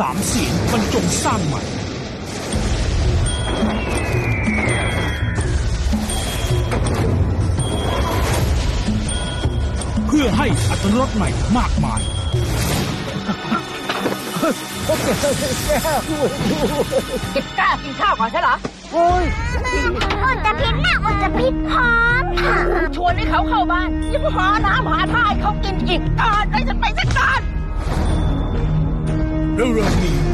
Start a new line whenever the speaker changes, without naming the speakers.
สามเสียงบรรจงสร้างใหม่ เพื่อให้อัตรสใหม่มากมาย
จะกล้ากินข้าวก่อนใช่เหรอ
อุจจะพิษนะอุจจะพิษพร้อมค่ะ
ชวนให้เขาเข้าบ้านยังหาน้ำหาท่าให้เขากินอีกก่อนเลยจะไปสักก่อน
เร็วๆนี้